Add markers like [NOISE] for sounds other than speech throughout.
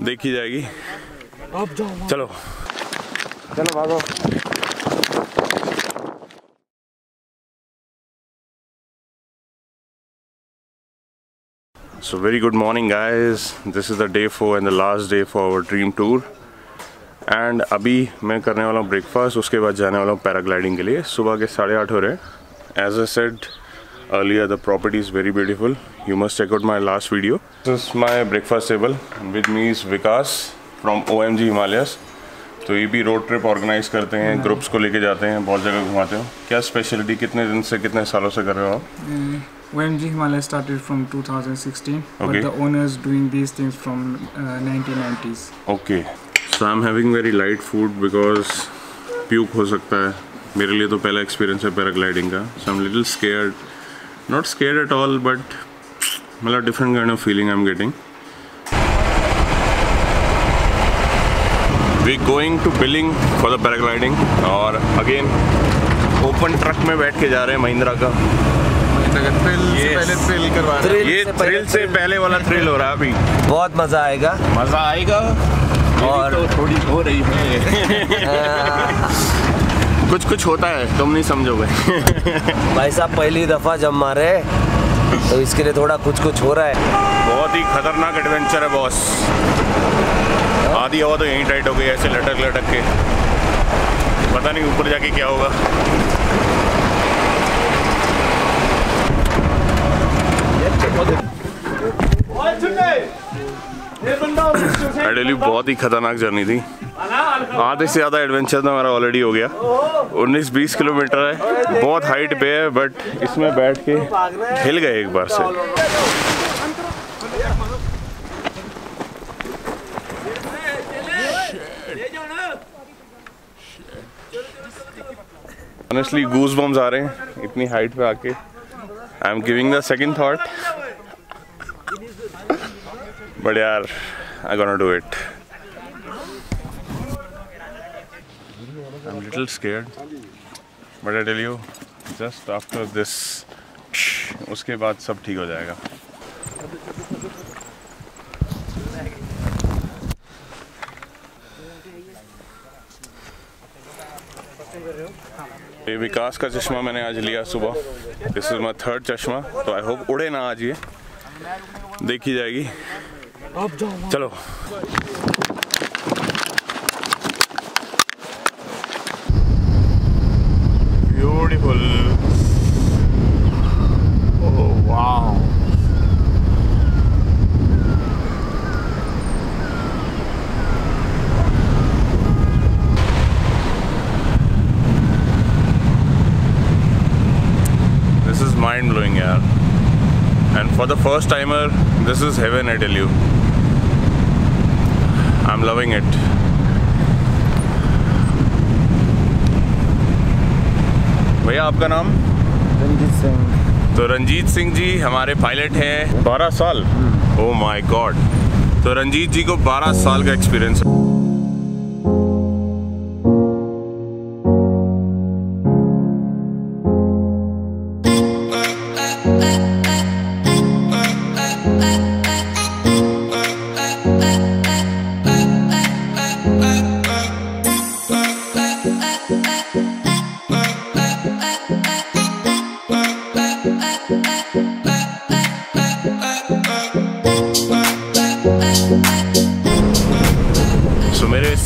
देखी जाएगी। अब जाओ चलो। चलो भागो। So very good morning guys. This is the day 4 and the last day for our dream tour. And अभी मैं करने वाला हूँ ब्रेकफास्ट उसके बाद जाने वाला हूँ पैराग्लाइडिंग के लिए। सुबह के साढ़े आठ हो रहे हैं। As I said earlier the property is very beautiful. You must check out my last video. This is my breakfast table. With me is vikas from omg himalayas. तो ये भी रोड ट्रिप ऑर्गेनाइज करते हैं groups को लेके जाते हैं बहुत जगह घुमाते हो। क्या स्पेशलिटी कितने दिन से कितने सालों से कर रहे हो आप? Himalaya started from 2016 okay the owners doing these things from 1990s okay so I am having very light food because puke हो सकता है। मेरे लिए तो पहला एक्सपीरियंस है पैराग्लाइडिंग का। So I am little scared not scared at all but मतलब different kind of feeling I am getting we going to Billing for the paragliding और अगेन ओपन ट्रक में बैठ के जा रहे हैं महिंद्रा का। Thrill Yes. से पहले थ्रिल करवा रहे ये थ्रिल से पहले वाला थ्रिल हो रहा है अभी। बहुत मज़ा आएगा। मज़ा आएगा। और तो थोड़ी हो रही है। [LAUGHS] कुछ कुछ होता है तुम नहीं समझोगे। [LAUGHS] भाई साहब पहली दफ़ा जब मारे तो इसके लिए थोड़ा कुछ कुछ हो रहा है। बहुत ही खतरनाक एडवेंचर है बॉस आधी हवा तो यहीं टाइट हो गई ऐसे लटक लटक के। पता नहीं ऊपर जाके क्या होगा। [COUGHS] बहुत ही खतरनाक जर्नी थी। आधे से ज़्यादा एडवेंचर तो हमारा ऑलरेडी हो गया। 19-20 किलोमीटर है। बहुत हाइट पे है बट इसमें बैठ के हिल गए एक बार से। ऑनेस्टली गूज बम्स आ रहे हैं, इतनी हाइट पे आके। I am giving the second thought but यार I gonna do it I am little scared but I tell you just after this उसके बाद सब ठीक हो जाएगा। ये विकास का चश्मा मैंने आज लिया सुबह। दिस इज़ माई थर्ड चश्मा तो आई होप उड़े ना आज ये। देखी जाएगी। चलो। beautiful. Oh, wow. This is mind-blowing, yeah. And for the first timer, this is heaven, I tell you. I'm loving it. भैया आपका नाम? रंजीत सिंह। तो रंजीत सिंह जी हमारे पायलट हैं। 12 साल? ओ माई गॉड तो रंजीत जी को 12 साल का एक्सपीरियंस है।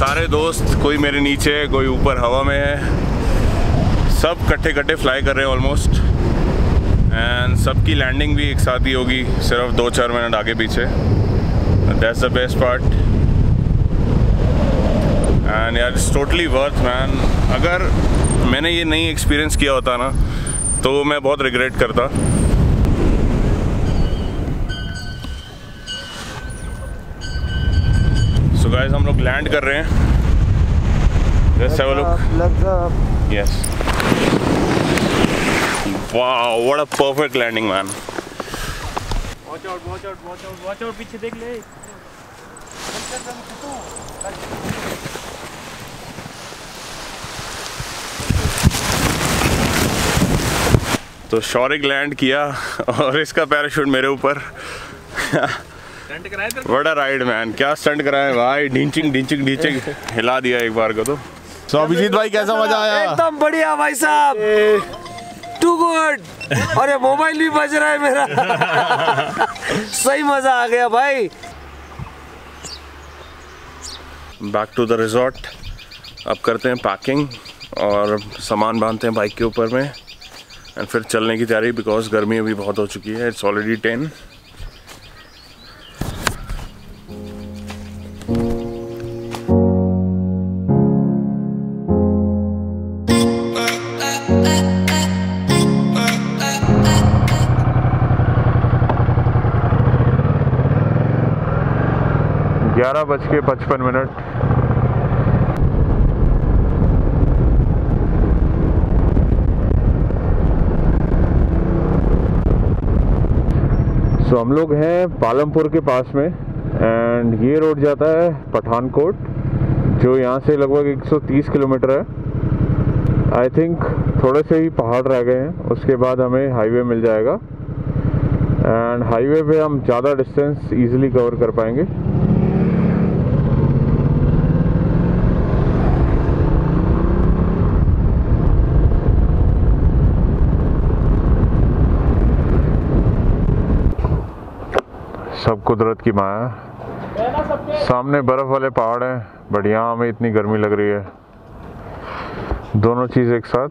सारे दोस्त, कोई मेरे नीचे है, कोई ऊपर हवा में है, सब कट्ठे कट्ठे फ्लाई कर रहे हैं ऑलमोस्ट एंड सबकी लैंडिंग भी एक साथ ही होगी, सिर्फ़ दो चार मिनट आगे पीछे. That's the best part and यार इट्स टोटली वर्थ मैन अगर मैंने ये नहीं एक्सपीरियंस किया होता ना तो मैं बहुत रिग्रेट करता. गाइस हम लोग लैंड कर रहे हैं। Up. Yes. Wow, what a perfect watch out watch out watch out watch out पीछे देख ले। तो शौरिक लैंड किया और इसका पैराशूट मेरे ऊपर। [LAUGHS] बड़ा राइड मैन क्या स्टंट कराए भाई ढिंचिंग ढिंचिंग ढिंचिंग। हिला दिया एक बार को तो। तो अभिजीत भाई कैसा मज़ा आया? एकदम बढ़िया भाई साहब। टू गुड अरे मोबाइल भी बज रहा है मेरा। सही मज़ा आ गया भाई। बैक टू द रिजॉर्ट अब करते हैं पैकिंग और सामान बांधते हैं बाइक के ऊपर में। एंड फिर चलने की तैयारी बिकॉज़ गर्मी अभी बहुत हो चुकी है। इट्स ऑलरेडी टेन ग्यारह बज के पचपन मिनट। सो हम लोग हैं पालमपुर के पास में एंड ये रोड जाता है पठानकोट, जो यहाँ से लगभग 130 किलोमीटर है। आई थिंक थोड़े से ही पहाड़ रह गए हैं, उसके बाद हमें हाईवे मिल जाएगा। एंड हाईवे पे हम ज़्यादा डिस्टेंस इजीली कवर कर पाएँगे। सब कुदरत की माया सामने बर्फ़ वाले पहाड़ हैं। बट यहाँ हमें इतनी गर्मी लग रही है। दोनों चीज़ एक साथ।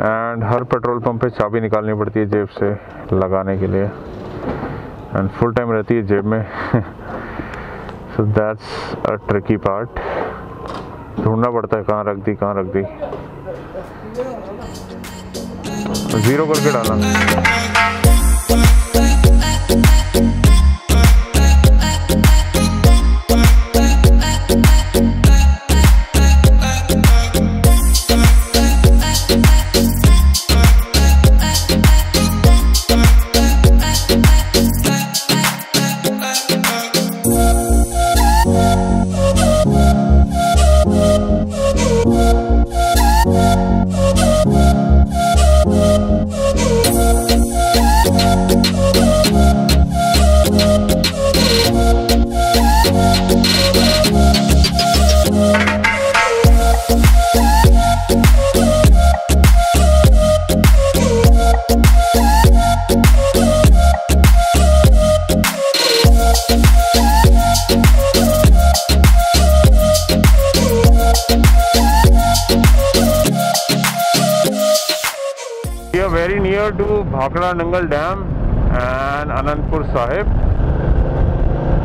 एंड हर पेट्रोल पंप पे चाबी निकालनी पड़ती है जेब से लगाने के लिए। एंड फुल टाइम रहती है जेब में। So that's a tricky part ढूंढना पड़ता है कहाँ रख दी, कहाँ रख दी। ज़ीरो करके डाला। Very to Bhakra Nangal dam and Anantpur Sahib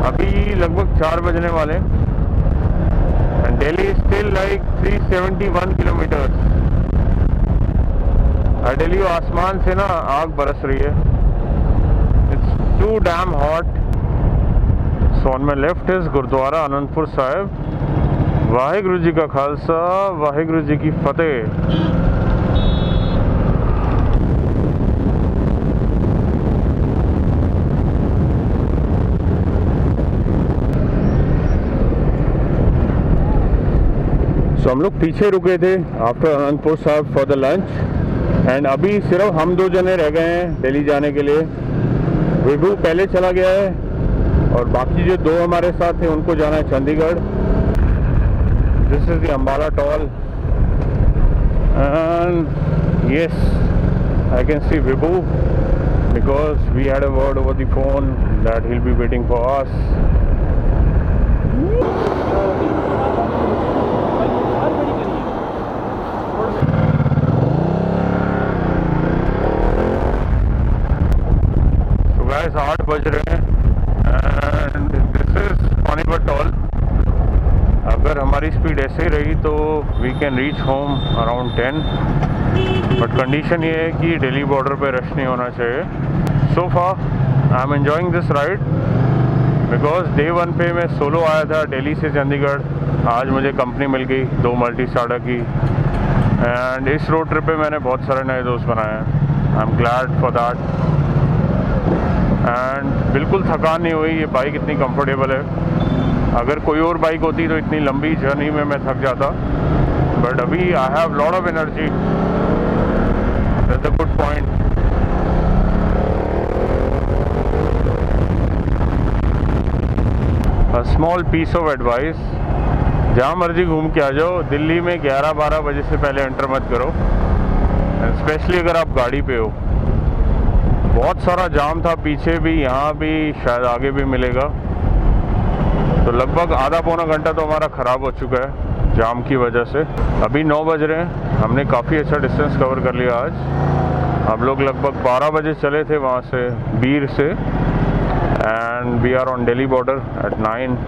अभी लगभग चार बजने वाले and is still like 371 kilometre I tell you आसमान से ना आग बरस रही है। It's too damn hot so on my left is gurudwara Anantpur Sahib Waheguru ji का खालसा वाहिगुरु जी की फतेह सो हम लोग पीछे रुके थे आफ्टर अनंतपुर साहब फॉर द लंच एंड अभी सिर्फ़ हम दो जने रह गए हैं दिल्ली जाने के लिए। विभू पहले चला गया है और बाकी जो दो हमारे साथ थे, उनको जाना है Chandigarh. This is the Ambala toll and yes I can see Vibhu because we had a word over the phone that he'll be waiting for us तो guys आठ बज रहे हैं एंड दिस पानीपत टॉल अगर हमारी स्पीड ऐसे रही तो we can reach home around ten but condition ये है कि दिल्ली बॉर्डर पे रश नहीं होना चाहिए. So far I am enjoying this ride because day one पे मैं सोलो आया था दिल्ली से चंडीगढ़. आज मुझे कंपनी मिल गई, दो मल्टी स्टाडा की. एंड इस रोड ट्रिप पे मैंने बहुत सारे नए दोस्त बनाए हैं. I am glad for that बिल्कुल थकान नहीं हुई, ये बाइक इतनी कंफर्टेबल है। अगर कोई और बाइक होती तो इतनी लंबी जर्नी में मैं थक जाता। बट अभी I have lot of energy that's a good point a small piece of advice जहाँ मर्ज़ी घूम के आ जाओ, दिल्ली में 11-12 बजे से पहले एंटर मत करो। स्पेशली अगर आप गाड़ी पे हो। बहुत सारा जाम था, पीछे भी, यहाँ भी, शायद आगे भी मिलेगा। तो लगभग आधा पौना घंटा तो हमारा ख़राब हो चुका है, जाम की वजह से। अभी नौ बज रहे हैं, हमने काफ़ी अच्छा डिस्टेंस कवर कर लिया आज। हम लोग लगभग 12 बजे चले थे वहाँ से, बीर से। And we are on Delhi border at nine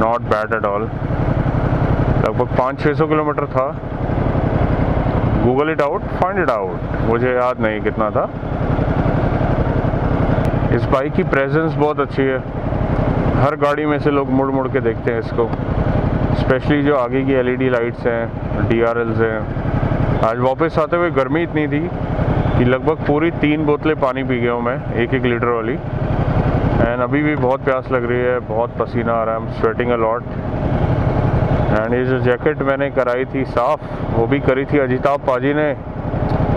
not bad at all लगभग पाँच छः सौ किलोमीटर था। Google it out find it out मुझे याद नहीं कितना था। इस बाइक की प्रेजेंस बहुत अच्छी है। हर गाड़ी में से लोग मुड़ मुड़ के देखते हैं इसको। स्पेशली जो आगे की एलईडी लाइट्स हैं डीआरएल्स हैं। आज वापस आते हुए गर्मी इतनी थी कि लगभग पूरी तीन बोतलें पानी पी गया हूँ मैं, एक एक लीटर वाली। एंड अभी भी बहुत प्यास लग रही है, बहुत पसीना आ रहा है स्वेटिंग अलॉट एंड ये जो जैकेट मैंने कराई थी साफ़, वो भी करी थी अजिताभ पाजी ने।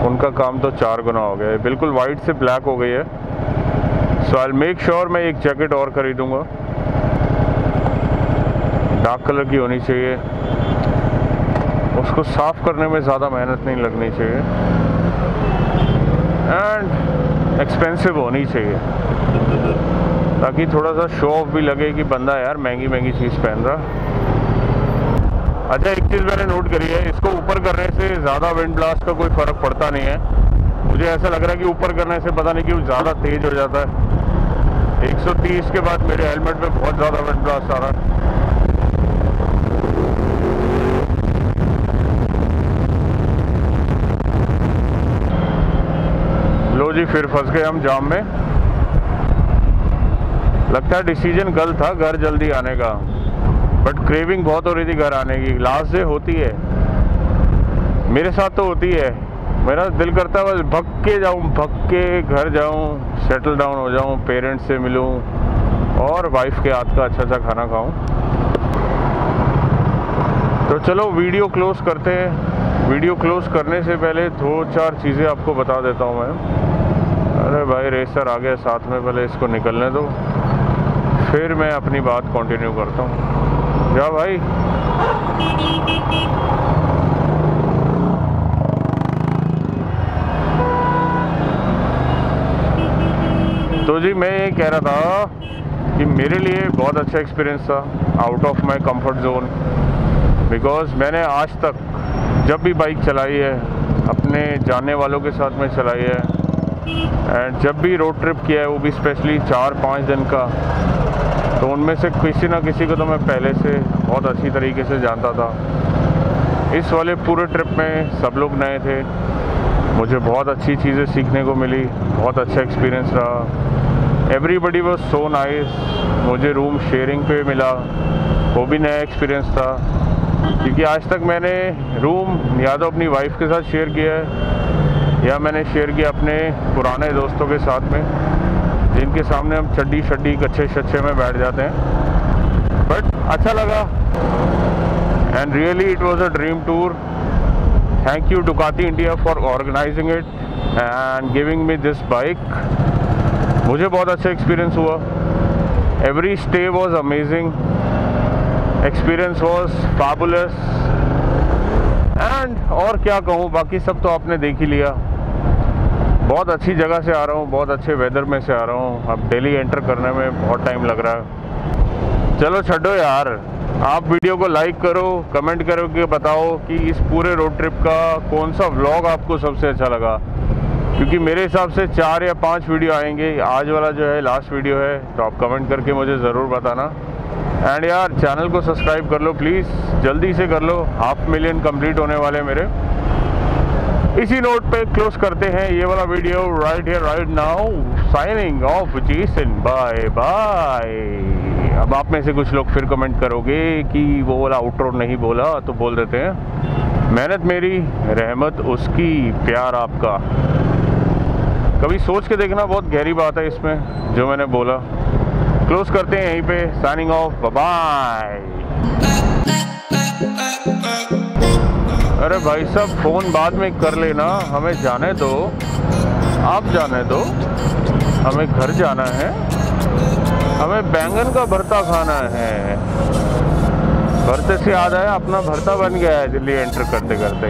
उनका काम तो चार गुना हो गया है। बिल्कुल वाइट से ब्लैक हो गई है। सो आई मेक श्योर मैं एक जैकेट और खरीदूँगा। डार्क कलर की होनी चाहिए। उसको साफ़ करने में ज़्यादा मेहनत नहीं लगनी चाहिए। एंड एक्सपेंसिव होनी चाहिए। ताकि थोड़ा सा शो ऑफ़ भी लगे कि बंदा यार महँगी महँगी चीज़ पहन रहा। अच्छा एक चीज़ मैंने नोट करी है, इसको ऊपर करने से ज़्यादा विंड ब्लास्ट का कोई फ़र्क पड़ता नहीं है। मुझे ऐसा लग रहा है कि ऊपर करने से पता नहीं क्यों ज़्यादा तेज़ हो जाता है। 130 के बाद मेरे हेलमेट में बहुत ज़्यादा वेट ब्लास्ट आ रहा है। लो जी, फिर फंस गए हम जाम में। लगता है डिसीज़न गलत था, घर जल्दी आने का। बट क्रेविंग बहुत हो रही थी घर आने की। लास्ट डे होती है। मेरे साथ तो होती है। मेरा दिल करता है बस भग के जाऊँ, भग के घर जाऊँ सेटल डाउन हो जाऊँ पेरेंट्स से मिलूँ, और वाइफ के हाथ का अच्छा अच्छा खाना खाऊँ। तो चलो वीडियो क्लोज करते हैं। वीडियो क्लोज करने से पहले दो चार चीज़ें आपको बता देता हूँ मैं। अरे भाई रेसर आ गया साथ में पहले इसको निकलने दो। फिर मैं अपनी बात कंटिन्यू करता हूँ। जा भाई। जी, मैं ये कह रहा था कि मेरे लिए बहुत अच्छा एक्सपीरियंस था out of my comfort zone because मैंने आज तक जब भी बाइक चलाई है, अपने जाने वालों के साथ में चलाई है एंड जब भी रोड ट्रिप किया है, वो भी स्पेशली चार पाँच दिन का तो उनमें से किसी ना किसी को तो मैं पहले से बहुत अच्छी तरीके से जानता था। इस वाले पूरे ट्रिप में सब लोग नए थे, मुझे बहुत अच्छी चीज़ें सीखने को मिली, बहुत अच्छा एक्सपीरियंस रहा। एवरीबडी वॉज़ सो नाइस मुझे रूम शेयरिंग पे मिला। वो भी नया एक्सपीरियंस था। क्योंकि आज तक मैंने रूम या तो अपनी वाइफ के साथ शेयर किया है, या मैंने शेयर किया अपने पुराने दोस्तों के साथ में, जिनके सामने हम चड्डी शड्डी कच्चे शच्चे में बैठ जाते हैं। बट अच्छा लगा। And really it was a dream tour thank you Ducati India for organising it and giving me this bike मुझे बहुत अच्छा एक्सपीरियंस हुआ। Every stay was amazing experience was fabulous and और क्या कहूँ, बाकी सब तो आपने देख ही लिया। बहुत अच्छी जगह से आ रहा हूँ, बहुत अच्छे वेदर में से आ रहा हूँ। अब डेली एंटर करने में बहुत टाइम लग रहा है। चलो छो यार। आप वीडियो को लाइक करो कमेंट करो कि बताओ कि इस पूरे रोड ट्रिप का कौन सा व्लॉग आपको सबसे अच्छा लगा। क्योंकि मेरे हिसाब से चार या पाँच वीडियो आएँगे। आज वाला जो है लास्ट वीडियो है तो आप कमेंट करके मुझे ज़रूर बताना। एंड यार चैनल को सब्सक्राइब कर लो प्लीज़ जल्दी से कर लो। हाफ़ मिलियन कंप्लीट होने वाले मेरे। इसी नोट पे क्लोज करते हैं ये वाला video right here right now signing off Jason bye bye अब आप में से कुछ लोग फिर कमेंट करोगे कि वो वाला आउटरो नहीं बोला तो बोल देते हैं। मेहनत मेरी, रहमत उसकी, प्यार आपका। कभी सोच के देखना बहुत गहरी बात है इसमें, जो मैंने बोला। क्लोज करते हैं यहीं पे साइनिंग ऑफ़ बाय अरे भाई साहब फ़ोन बाद में कर लेना, हमें जाने दो। आप जाने दो। हमें घर जाना है। हमें बैंगन का भरता खाना है। भरते से याद आया, अपना भरता बन गया है दिल्ली एंटर करते करते